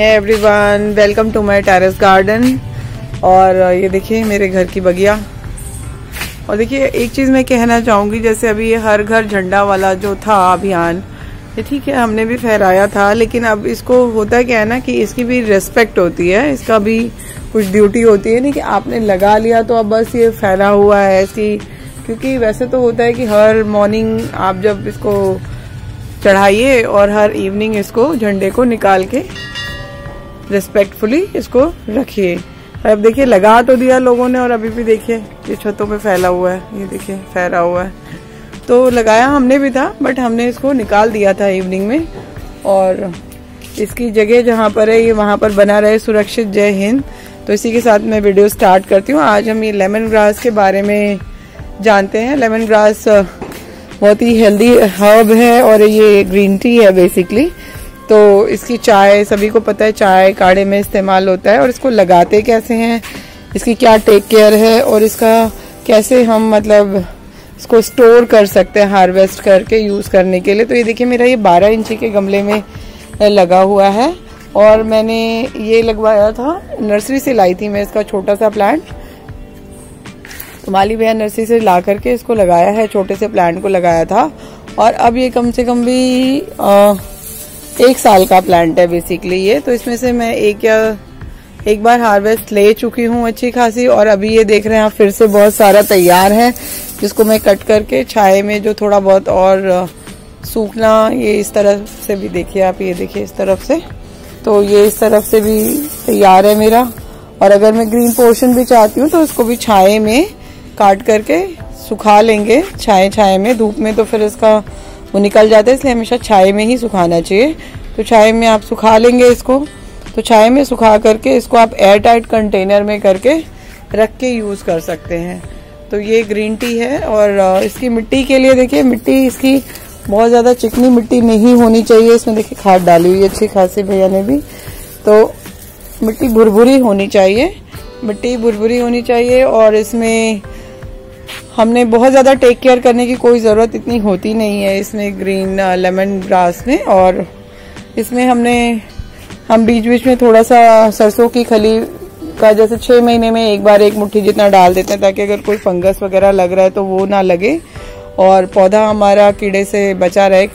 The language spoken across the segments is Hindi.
Everyone welcome to my terrace garden और ये देखिए, मेरे घर की बगिया। और देखिए, एक चीज़ मैं कहना चाहूँगी, जैसे अभी ये हर घर झंडा वाला जो था अभियान, ये ठीक है, हमने भी फहराया था, लेकिन अब इसको होता क्या है ना कि इसकी भी रेस्पेक्ट होती है, इसका भी कुछ ड्यूटी होती है, नहीं कि आपने लगा लिया तो अब बस ये फैला हुआ है इसकी क्योंकि वैसे तो होता है कि हर मॉर्निंग आप जब इसको चढ़ाइए और हर इवनिंग इसको झंडे को निकाल के रिस्पेक्टफुली इसको रखिए। अब देखिए, लगा तो दिया लोगों ने और अभी भी देखिए, ये छतों पे फैला हुआ है, ये देखिए, फैला हुआ है। तो लगाया हमने भी था बट हमने इसको निकाल दिया था इवनिंग में। और इसकी जगह जहाँ पर है, ये वहाँ पर बना रहे सुरक्षित जय हिंद। तो इसी के साथ मैं वीडियो स्टार्ट करती हूँ। आज हम ये लेमन ग्रास के बारे में जानते हैं। लेमन ग्रास बहुत ही हेल्दी हर्ब है और ये ग्रीन टी है बेसिकली तो इसकी चाय सभी को पता है चाय काढ़े में इस्तेमाल होता है और इसको लगाते कैसे हैं इसकी क्या टेक केयर है और इसका कैसे हम मतलब इसको स्टोर कर सकते हैं हार्वेस्ट करके यूज़ करने के लिए। तो ये देखिए मेरा ये 12 इंची के गमले में लगा हुआ है और मैंने ये लगवाया था नर्सरी से लाई थी मैं इसका छोटा सा प्लांट तो माली भैया नर्सरी से ला करके इसको लगाया है छोटे से प्लांट को लगाया था। और अब ये कम से कम भी आ, एक साल का प्लांट है बेसिकली ये। तो इसमें से मैं एक या एक बार हार्वेस्ट ले चुकी हूँ अच्छी खासी और अभी ये देख रहे हैं आप, फिर से बहुत सारा तैयार है, जिसको मैं कट करके छाए में जो थोड़ा बहुत और सूखना ये इस तरफ़ से भी देखिए आप, ये देखिए इस तरफ़ से। तो ये इस तरफ़ से भी तैयार है मेरा। और अगर मैं ग्रीन पोर्शन भी चाहती हूँ तो इसको भी छाए में काट करके सुखा लेंगे छाए छाए में। धूप में तो फिर इसका वो निकल जाता है, इसलिए हमेशा छाए में ही सुखाना चाहिए। तो छाए में आप सुखा लेंगे इसको। तो छाए में सुखा करके इसको आप एयर टाइट कंटेनर में करके रख के यूज़ कर सकते हैं। तो ये ग्रीन टी है और इसकी मिट्टी के लिए देखिए, मिट्टी इसकी बहुत ज़्यादा चिकनी मिट्टी नहीं होनी चाहिए। इसमें देखिए खाद डाली हुई अच्छी खासी भैया ने भी। तो मिट्टी भुरभुरी होनी चाहिए, मिट्टी भुरभुरी होनी चाहिए और इसमें हमने बहुत ज़्यादा टेक केयर करने की कोई ज़रूरत इतनी होती नहीं है इसमें ग्रीन लेमन ग्रास में और इसमें हमने, हम बीच बीच में थोड़ा सा सरसों की खली का जैसे छः महीने में एक बार एक मुट्ठी जितना डाल देते हैं ताकि अगर कोई फंगस वगैरह लग रहा है तो वो ना लगे और पौधा हमारा कीड़े से बचा रहे।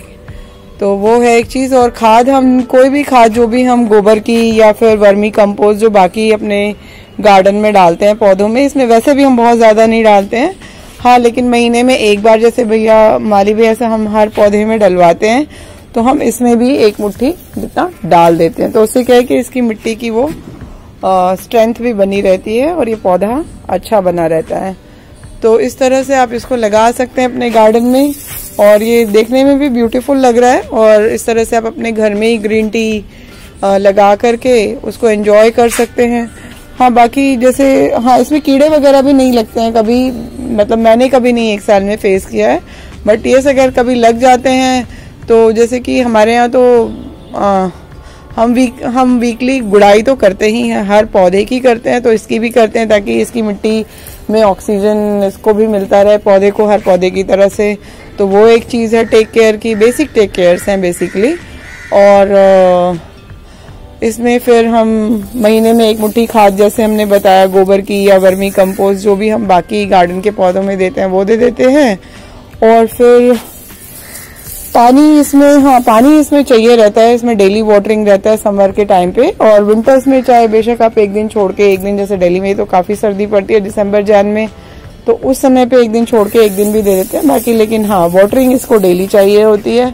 तो वो है एक चीज़ और खाद, हम कोई भी खाद जो भी हम गोबर की या फिर वर्मी कंपोस्ट जो बाकी अपने गार्डन में डालते हैं पौधों में, इसमें वैसे भी हम बहुत ज़्यादा नहीं डालते हैं। हाँ लेकिन महीने में एक बार जैसे भैया माली भैया से हम हर पौधे में डलवाते हैं तो हम इसमें भी एक मुट्ठी जितना डाल देते हैं। तो उससे क्या है कि इसकी मिट्टी की वो स्ट्रेंथ भी बनी रहती है और ये पौधा अच्छा बना रहता है। तो इस तरह से आप इसको लगा सकते हैं अपने गार्डन में और ये देखने में भी ब्यूटीफुल लग रहा है और इस तरह से आप अपने घर में ही ग्रीन टी लगा करके उसको एंजॉय कर सकते हैं। हाँ बाकी जैसे हाँ इसमें कीड़े वगैरह भी नहीं लगते हैं कभी। मतलब मैंने कभी नहीं एक साल में फेस किया है। बट ये अगर कभी लग जाते हैं तो जैसे कि हमारे यहाँ तो आ, हम वीक हम वीकली गुड़ाई तो करते ही हैं हर पौधे की करते हैं तो इसकी भी करते हैं ताकि इसकी मिट्टी में ऑक्सीजन इसको भी मिलता रहे पौधे को हर पौधे की तरह से। तो वो एक चीज़ है टेक केयर की बेसिक टेक केयर्स हैं बेसिकली और आ, इसमें फिर हम महीने में एक मुट्ठी खाद जैसे हमने बताया, गोबर की या वर्मी कंपोस्ट जो भी हम बाकी गार्डन के पौधों में देते हैं, वो दे देते हैं। और फिर पानी इसमें हाँ पानी इसमें चाहिए रहता है, इसमें डेली वाटरिंग रहता है समर के टाइम पे। और विंटर्स में चाहे बेशक आप एक दिन छोड़ के एक दिन, जैसे दिल्ली में तो काफ़ी सर्दी पड़ती है, दिसंबर, जैन में तो उस समय पे एक दिन छोड़ के एक दिन भी दे देते हैं। बाकी लेकिन हाँ वाटरिंग इसको डेली चाहिए होती है।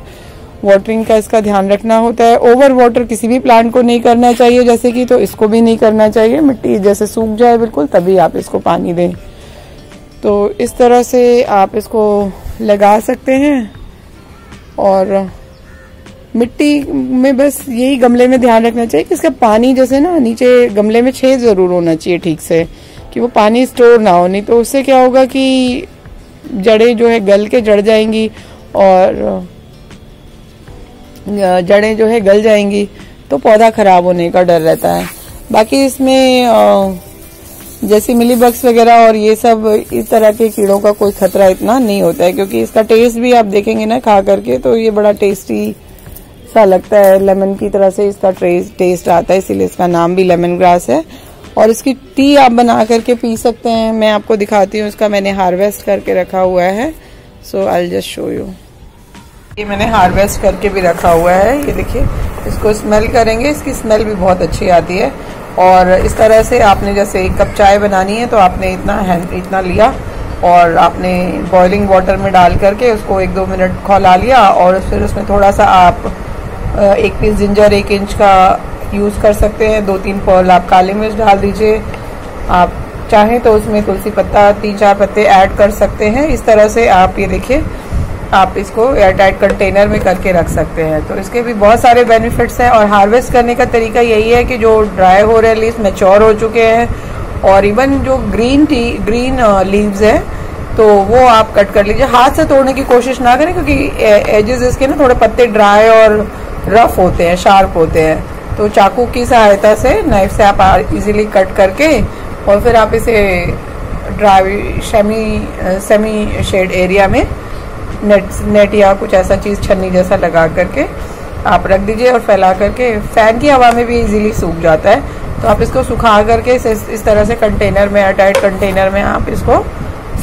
वाटरिंग का इसका ध्यान रखना होता है। ओवर वाटर किसी भी प्लांट को नहीं करना चाहिए, जैसे कि तो इसको भी नहीं करना चाहिए। मिट्टी जैसे सूख जाए बिल्कुल, तभी आप इसको पानी दें। तो इस तरह से आप इसको लगा सकते हैं। और मिट्टी में बस यही गमले में ध्यान रखना चाहिए कि इसका पानी जैसे ना नीचे गमले में छेद ज़रूर होना चाहिए ठीक से, कि वो पानी स्टोर ना हो। नहीं तो उससे क्या होगा कि जड़ें जो है, गल के जड़ जाएँगी और जड़ें जो है गल जाएँगी तो पौधा खराब होने का डर रहता है। बाकी इसमें जैसे मिली बग्स वगैरह और ये सब इस तरह के कीड़ों का कोई खतरा इतना नहीं होता है, क्योंकि इसका टेस्ट भी आप देखेंगे ना खा करके तो ये बड़ा टेस्टी सा लगता है। लेमन की तरह से इसका टेस्ट आता है, इसीलिए इसका नाम भी लेमन ग्रास है। और इसकी टी आप बना करके पी सकते हैं। मैं आपको दिखाती हूँ, इसका मैंने हार्वेस्ट करके रखा हुआ है। So I just show you ये मैंने हार्वेस्ट करके भी रखा हुआ है, ये देखिए। इसको स्मेल करेंगे, इसकी स्मेल भी बहुत अच्छी आती है। और इस तरह से आपने जैसे एक कप चाय बनानी है तो आपने इतना इतना लिया और आपने बॉइलिंग वाटर में डाल करके उसको एक दो मिनट खौला लिया और फिर उसमें थोड़ा सा आप एक पीस जिंजर एक इंच का यूज़ कर सकते हैं। दो तीन पर्ल आप काली मिर्च डाल दीजिए। आप चाहें तो उसमें तुलसी पत्ता तीन चार पत्ते ऐड कर सकते हैं। इस तरह से आप ये देखिए आप इसको एयरटाइट कंटेनर में करके रख सकते हैं। तो इसके भी बहुत सारे बेनिफिट्स हैं और हार्वेस्ट करने का तरीका यही है कि जो ड्राई हो रहे लीव्स मेच्योर हो चुके हैं और इवन जो ग्रीन टी ग्रीन लीव्स हैं तो वो आप कट कर लीजिए। हाथ से तोड़ने की कोशिश ना करें क्योंकि एजेस इसके ना थोड़े पत्ते ड्राई और रफ होते हैं शार्प होते हैं। तो चाकू की सहायता से नाइफ से आप इजीली कट करके और फिर आप इसे dry semi semi shade area में नेट नेट या कुछ ऐसा चीज़ छन्नी जैसा लगा करके आप रख दीजिए और फैला करके फ़ैन की हवा में भी इजीली सूख जाता है। तो आप इसको सुखा करके इस, इस तरह से कंटेनर में एयरटाइट कंटेनर में आप इसको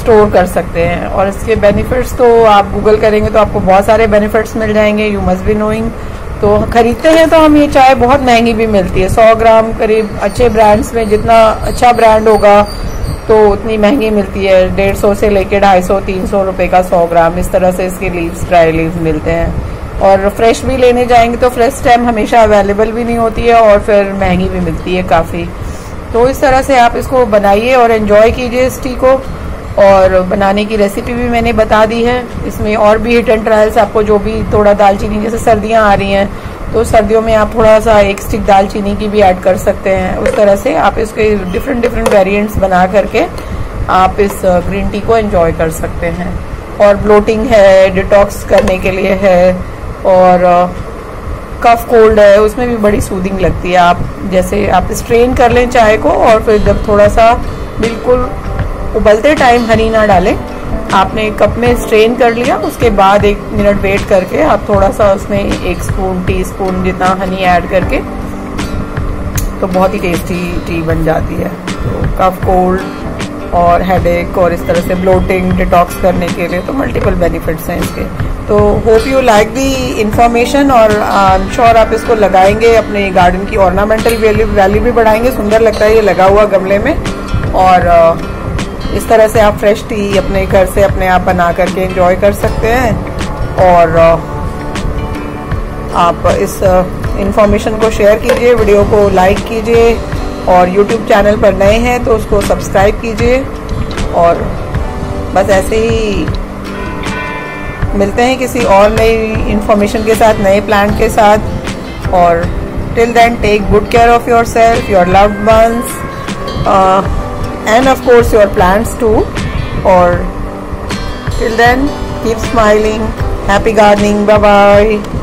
स्टोर कर सकते हैं। और इसके बेनिफिट्स तो आप गूगल करेंगे तो आपको बहुत सारे बेनिफिट्स मिल जाएँगे। यू मस्ट बी नोइंग तो खरीदते हैं तो हम ये चाय बहुत महँगी भी मिलती है। सौ ग्राम करीब अच्छे ब्रांड्स में जितना अच्छा ब्रांड होगा तो उतनी महँगी मिलती है। डेढ़ सौ से लेके ढाई सौ, तीन सौ रुपये का सौ ग्राम इस तरह से इसके लीव्स ड्राई लीव्स मिलते हैं। और फ्रेश भी लेने जाएँगे तो फ्रेश टाइम हमेशा अवेलेबल भी नहीं होती है और फिर महँगी भी मिलती है काफ़ी। तो इस तरह से आप इसको बनाइए और एंजॉय कीजिए इस टी को। और बनाने की रेसिपी भी मैंने बता दी है। इसमें और भी हिट एंड ट्रायल्स आपको जो भी थोड़ा दालचीनी जैसे सर्दियाँ आ रही हैं तो सर्दियों में आप थोड़ा सा एक स्टिक दालचीनी की भी ऐड कर सकते हैं। उस तरह से आप इसके डिफरेंट डिफरेंट वेरिएंट्स बना करके आप इस ग्रीन uh, टी को एंजॉय कर सकते हैं। और ब्लोटिंग है डिटॉक्स करने के लिए है और कफ uh, कोल्ड है उसमें भी बड़ी सूदिंग लगती है। आप जैसे आप स्ट्रेन कर लें चाय को और फिर जब थोड़ा सा बिल्कुल उबलते टाइम हनी ना डालें आपने कप में स्ट्रेन कर लिया, उसके बाद एक मिनट वेट करके आप थोड़ा सा उसमें एक स्पून टी स्पून जितना हनी ऐड करके तो बहुत ही टेस्टी टी बन जाती है। तो कफ कोल्ड और हेडेक और इस तरह से ब्लोटिंग डिटॉक्स करने के लिए तो मल्टीपल बेनिफिट्स हैं इसके। तो hope you like the information और आई एम श्योर आप इसको लगाएँगे, अपने गार्डन की ऑर्नामेंटल वैल्यू वैल्यू भी बढ़ाएँगे, सुंदर लगता है, ये लगा हुआ गमले में और इस तरह से आप फ्रेश टी अपने घर से अपने आप बना करके एंजॉय कर सकते हैं। और आप इस इंफॉर्मेशन को शेयर कीजिए वीडियो को लाइक कीजिए, और यूट्यूब चैनल पर नए हैं तो उसको सब्सक्राइब कीजिए। और बस ऐसे ही मिलते हैं किसी और नई इंफॉर्मेशन के साथ, नए प्लान के साथ। और till then take good care of your yourself your once and of course your plants too. Or till then keep smiling. Happy gardening. Bye bye